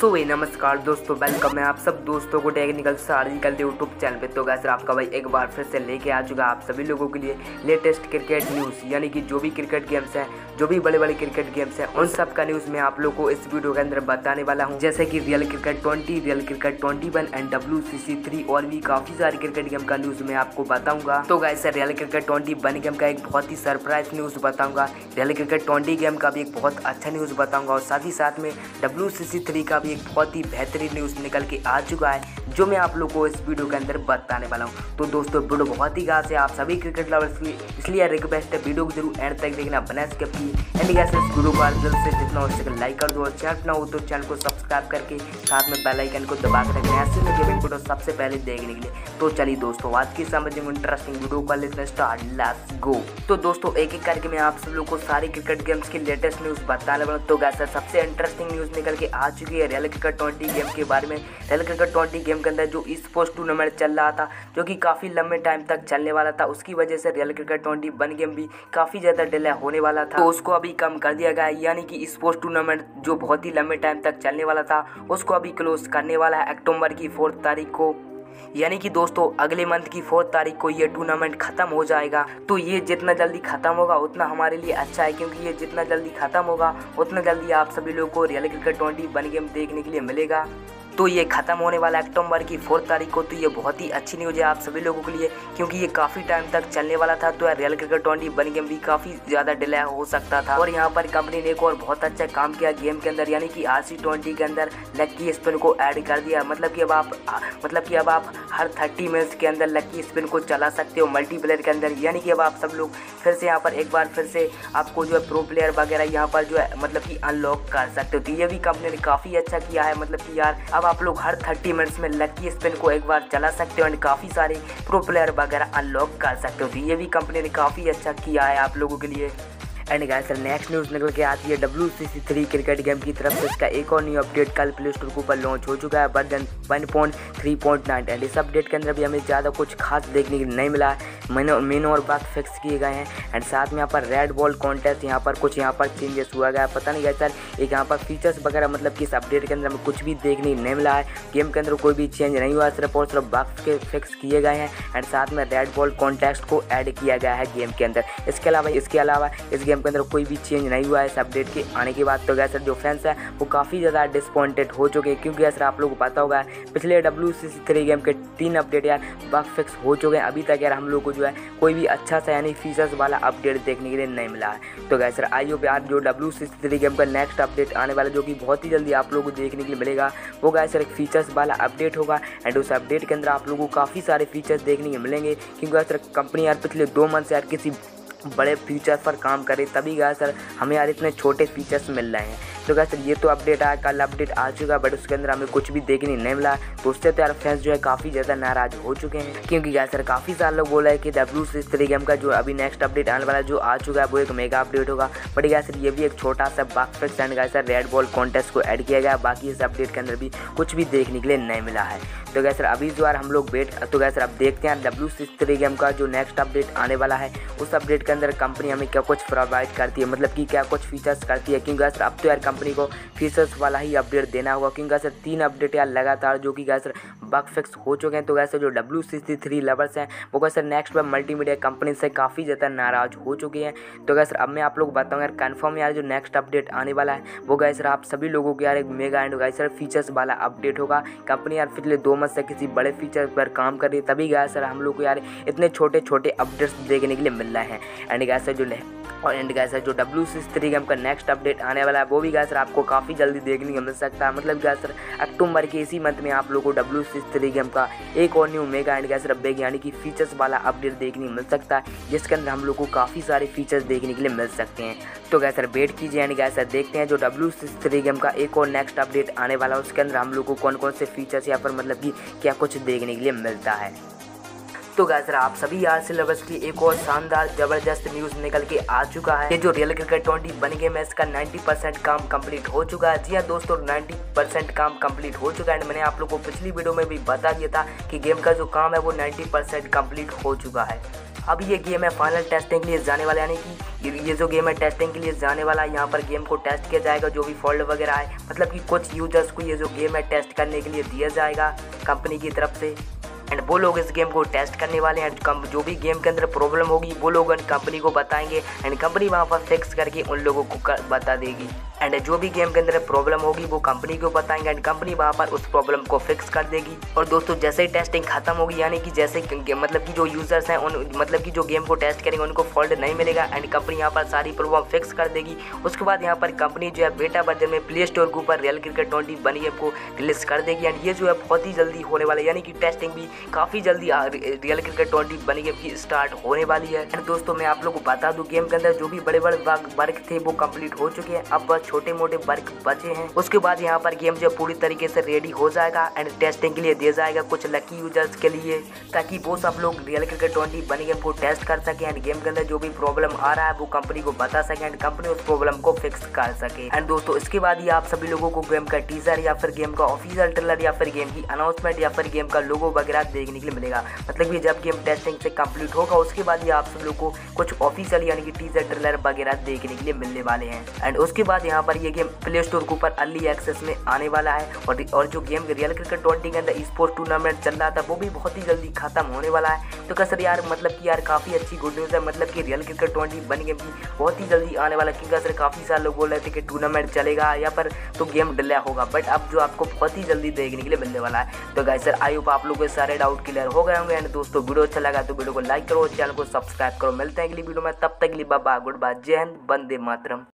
सो so, नमस्कार दोस्तों welcome है आप सब दोस्तों को टेक्निकल सार्जिकल यूट्यूब चैनल पे। तो गैस आपका भाई एक बार फिर से लेके आ चुका आप सभी लोगों के लिए लेटेस्ट क्रिकेट न्यूज़ यानी कि जो भी क्रिकेट गेम्स हैं जो भी बड़े बड़े क्रिकेट गेम्स हैं उन सब का न्यूज़ मैं आप लोग को इस वीडियो के अंदर बताने वाला हूँ। जैसे कि real cricket twenty real cricket twenty and W और भी काफ़ी सारे क्रिकेट गेम का न्यूज़ मैं आपको बताऊँगा। तो guys real cricket twenty game का एक बहुत ही सरप्राइज़ न्यूज़ बताऊँगा। रियल क्रिकेट ट्वेंटी गेम का भी एक बहुत अच्छा न्यूज़ बताऊँगा और साथ ही साथ में डब्ल्यू का भी एक बहुत ही बेहतरीन न्यूज़ निकल के आ चुका है, जो मैं आप लोग को इस वीडियो के अंदर बताने वाला हूँ। तो दोस्तों वीडियो बहुत ही खास है, आप सभी क्रिकेट लवर्स के लिए, इसलिए रिक्वेस्ट है वीडियो को ज़रूर एंड तक देखना, बना स्किप एंड कैसे इस वीडियो जल्द से जितना हो सके लाइक कर दो और चैनल ना हो तो चैनल को सब्सक्राइब करके साथ में बेल आइकन को दबा के रखना ऐसे में गेमिंग वीडियो सबसे पहले देखने के लिए। तो चलिए दोस्तों, आज की समझ में इंटरेस्टिंग वीडियो का लेते स्टार्ट लेट्स गो तो दोस्तों, एक एक करके मैं आप सब लोग को सारी क्रिकेट गेम्स की लेटेस्ट न्यूज़ बताने वाला तो गैस सबसे इंटरेस्टिंग न्यूज़ निकल के आ चुकी है रियल क्रिकेट ट्वेंटी गेम के बारे में। रियल क्रिकेट ट्वेंटी गेम के अंदर जो स्पोर्ट्स टूर्नामेंट चल रहा था, जो कि काफ़ी लंबे टाइम तक चलने वाला था, उसकी वजह से real cricket twenty one game भी काफ़ी ज़्यादा डिले होने वाला था। तो उसको अभी कम कर दिया गया यानी कि स्पोर्ट्स टूर्नामेंट जो बहुत ही लंबे टाइम तक चलने वाला था। उसको अभी क्लोज करने वाला है अक्टूबर की फोर्थ तारीख को। यानी कि दोस्तों, अगले मंथ की फोर्थ तारीख को ये टूर्नामेंट ख़त्म हो जाएगा। तो ये जितना जल्दी ख़त्म होगा, उतना हमारे लिए अच्छा है, क्योंकि ये जितना जल्दी ख़त्म होगा, उतना जल्दी आप सभी लोगों को real cricket twenty one game देखने के लिए मिलेगा। तो ये ख़त्म होने वाला अक्टूबर की फोर्थ तारीख को। तो ये बहुत ही अच्छी न्यूज़ है आप सभी लोगों के लिए, क्योंकि ये काफ़ी टाइम तक चलने वाला था। तो real cricket twenty one game भी काफ़ी ज़्यादा डिले हो सकता था। और यहाँ पर कंपनी ने एक और बहुत अच्छा काम किया गेम के अंदर, यानी कि आर सी ट्वेंटी के अंदर लक्की स्पिन को ऐड कर दिया। मतलब कि अब आप मतलब कि अब आप हर थर्टी मिनट्स के अंदर लक्की स्पिन को चला सकते हो मल्टीप्लेयर के अंदर। यानी कि अब आप सब लोग फिर से यहाँ पर एक बार फिर से आपको जो है प्रो प्लेयर वगैरह यहाँ पर जो है मतलब कि अनलॉक कर सकते हो। तो ये भी कंपनी ने काफ़ी अच्छा किया है। मतलब कि यार, अब आप लोग हर थर्टी मिनट्स में लकी स्पिन को एक बार चला सकते हो एंड काफ़ी सारे प्रो प्लेयर वगैरह अनलॉक कर सकते हो। तो ये भी कंपनी ने काफ़ी अच्छा किया है आप लोगों के लिए। And guys sir next news निकल के आती है W C C three cricket game की तरफ़ से। इसका एक और न्यू अपडेट कल प्ले स्टोर के ऊपर लॉन्च हो चुका है version one point three point nine and इस अपडेट के अंदर भी हमें ज़्यादा कुछ खास देखने को नहीं मिला है। मेन और बात फिक्स किए गए हैं। एंड साथ में यहाँ पर रेड बॉल कॉन्टेस्ट यहाँ पर कुछ यहाँ पर चेंजेस हुआ गया पता नहीं गया सर, एक यहाँ पर फीचर्स वगैरह मतलब कि इस अपडेट के अंदर हमें कुछ भी देखने नहीं मिला है। गेम के अंदर कोई भी चेंज नहीं हुआ सिर्फ़ और सिर्फ़ बक्स के फिक्स किए गए हैं। एंड साथ में रेड बॉल कॉन्टेस्ट को ऐड किया गया है गेम के अंदर। इसके अलावा इसके अलावा इस गेम के अंदर कोई भी चेंज नहीं हुआ है इस अपडेट के। आने के बाद तो गया सर, जो फैंस है, वो काफ़ी ज़्यादा डिसपॉइंटेड हो चुके हैं। क्योंकि सर, आप लोग को पता होगा, पिछले डब्ल्यू सी थ्री गेम के तीन अपडेट यार बग फिक्स हो चुके हैं। अभी तक यार हम लोग को जो है, कोई भी अच्छा सा यानी फीचर्स वाला अपडेट देखने के लिए नहीं मिला है। तो गया सर आई होप यार जो डब्ल्यू सी थ्री गेम का नेक्स्ट अपडेट आने वाला, जो कि बहुत ही जल्दी आप लोग को देखने के लिए मिलेगा, वो गया सर एक फीचर्स वाला अपडेट होगा। एंड उस अपडेट के अंदर आप लोगों को काफ़ी सारे फीचर्स देखने के मिलेंगे। क्योंकि सर कंपनी यार पिछले दो मंथ से यार किसी बड़े फीचर्स पर काम करें, तभी गया सर, हमें यार इतने छोटे फीचर्स मिल रहे हैं। तो क्या सर ये तो अपडेट आया, कल अपडेट आ चुका है बट उसके अंदर हमें कुछ भी देखने नहीं मिला। तो उससे तो यार फैंस जो है काफ़ी ज़्यादा नाराज़ हो चुके हैं। क्योंकि क्या सर काफ़ी सारे लोग बोला है कि डब्ल्यू सी थ्री गेम का जो अभी नेक्स्ट अपडेट आने वाला जो आ चुका है, वो एक मेगा अपडेट होगा। बट क्या सर ये भी एक छोटा सा bug fix and sir red ball contest को ऐड किया गया। बाकी इस अपडेट के अंदर भी कुछ भी देखने के लिए नहीं मिला है। तो गया सर अभी जो यार हम लोग वेट तो गया सर अब देखते हैं डब्ल्यू सी थ्री गेम का जो नेक्स्ट अपडेट आने वाला है। उस अपडेट के अंदर कंपनी हमें क्या कुछ प्रोवाइड करती है? मतलब कि क्या कुछ फीचर्स करती है? क्योंकि अब तो यार कंपनी को फीचर्स वाला ही अपडेट देना होगा। क्योंकि सर तीन अपडेट यार लगातार जो कि सर बग फिक्स हो चुके हैं। तो गैस जो W C C three lovers हैं, वो सर नेक्स्ट बार मल्टीमीडिया कंपनी से काफ़ी ज़्यादा नाराज़ हो चुके हैं। तो गैस अब मैं आप लोग बताऊँ, यार कन्फर्म यार, जो नेक्स्ट अपडेट आने वाला है, वो गए सर आप सभी लोगों को यार, एक मेगा एंड गए सर फीचर्स वाला अपडेट होगा। कंपनी यार, पिछले दो मंथ से किसी बड़े फीचर पर काम कर रही है, तभी गया सर हम लोग को यार, इतने छोटे छोटे अपडेट्स देखने के लिए मिल रहे हैं। एंड गैस जो और एंड गैस जो डब्ल्यू सी थ्री गेम का नेक्स्ट अपडेट आने वाला है, वो भी गैस आपको काफ़ी जल्दी देखने को मिल सकता है। मतलब गैस अक्टूबर के इसी मंथ में आप लोग को डब्ल्यू सी थ्री गेम का एक और न्यू मेगा एंड गैस रबेग यानी कि फीचर्स वाला अपडेट देखने को मिल सकता है, जिसके अंदर हम लोग को काफ़ी सारे फीचर्स देखने के लिए मिल सकते हैं। तो गैस सर वेट कीजिए एंड गैस देखते हैं जो डब्ल्यू सी थ्री गेम का एक और नेक्स्ट अपडेट आने वाला है, उसके अंदर हम लोग को कौन कौन से फीचर्स यहाँ पर मतलब कि क्या कुछ देखने के लिए मिलता है। तो गैस आप सभी यार से लवर्स की एक और शानदार ज़बरदस्त न्यूज़ निकल के आ चुका है। ये जो रियल क्रिकेट ट्वेंटी बन गए में इसका 90 परसेंट काम कंप्लीट हो चुका है। जी हाँ दोस्तों 90 परसेंट काम कंप्लीट हो चुका है। मैंने आप लोगों को पिछली वीडियो में भी बता दिया था कि गेम का जो काम है, वो 90 परसेंट कंप्लीट हो चुका है। अब ये गेम है फाइनल टेस्टिंग के लिए जाने वाला, यानी कि ये जो गेम है टेस्टिंग के लिए जाने वाला है यहाँ पर गेम को टेस्ट किया जाएगा, जो भी फॉल्ट वगैरह है मतलब कि कुछ यूज़र्स को ये जो गेम है टेस्ट करने के लिए दिया जाएगा कंपनी की तरफ़ से। एंड वो लोग इस गेम को टेस्ट करने वाले हैं। जो भी गेम के अंदर प्रॉब्लम होगी, वो लोग कंपनी को बताएँगे। एंड कंपनी वहाँ पर फिक्स करके उन लोगों को बता देगी। एंड जो भी गेम के अंदर प्रॉब्लम होगी, वो कंपनी को बताएँगे एंड कंपनी वहाँ पर उस प्रॉब्लम को फिक्स कर देगी। और दोस्तों, जैसे ही टेस्टिंग खत्म होगी, यानी कि जैसे मतलब कि जो यूज़र्स हैं, उन मतलब कि जो गेम को टेस्ट करेंगे, उनको फॉल्ट नहीं मिलेगा एंड कंपनी यहाँ पर सारी प्रॉब्लम फिक्स कर देगी। उसके बाद यहाँ पर कंपनी जो है बेटा वर्जन में प्ले स्टोर के ऊपर real cricket twenty one game को रिलीज़ कर देगी। एंड ये जो है, बहुत ही जल्दी होने वाला है। यानी कि टेस्टिंग भी काफ़ी जल्दी real cricket twenty one game की स्टार्ट होने वाली है। एंड दोस्तों, मैं आप लोग को बता दूँ गेम के अंदर जो भी बड़े बड़े वर्क थे, वो कंप्लीट हो चुके हैं। अब बस छोटे मोटे वर्क बचे हैं। उसके बाद यहाँ पर गेम जो पूरी तरीके से रेडी हो जाएगा एंड टेस्टिंग के लिए दिया जाएगा कुछ लकी यूज़र्स के लिए, ताकि वो सब लोग real cricket twenty one game को टेस्ट कर सके एंड गेम के अंदर जो भी प्रॉब्लम आ रहा है, वो कंपनी को बता सके एंड कंपनी उस प्रॉब्लम को फिक्स कर सके। एंड दोस्तों, इसके बाद ही आप सभी लोगों को गेम का टीजर या फिर गेम का ऑफिशियल ट्रेलर या फिर गेम की अनाउंसमेंट या फिर गेम का लोगो वगैरह देखने के लिए मिलेगा। मतलब कि जब गेम टेस्टिंग से कंप्लीट होगा, उसके बाद ही आप सब लोग को कुछ ऑफिशियल यानी कि टीजर ट्रेलर वगैरह देखने के लिए मिलने वाले हैं। एंड उसके बाद यहाँ पर ये गेम प्ले स्टोर के ऊपर अर्ली एक्सेस में आने वाला है और और जो गेम रियल क्रिकेट ट्वेंटी के अंदर स्पोर्ट्स टूर्नामेंट चल रहा था, वो भी बहुत ही जल्दी खत्म होने वाला है। तो क्या सर यार मतलब कि यार काफ़ी अच्छी गुड न्यूज़ है मतलब कि real cricket twenty one game भी बहुत ही जल्दी आने वाला है, क्योंकि सर काफ़ी सारे लोग बोल रहे थे कि टूर्नामेंट चलेगा या पर तो गेम डिले होगा बट अब जो आपको बहुत ही जल्दी देखने के लिए मिलने वाला है। तो गाय सर आई होप आप लोगों के सारे डाउट क्लियर हो गए होंगे एंड दोस्तों, वीडियो अच्छा लगा तो वीडियो को लाइक करो चैनल को सब्सक्राइब करो। मिलते हैं अगली वीडियो में, तब तक लिए बाबा, गुड बाय, जय हिंद बंदे मातरम।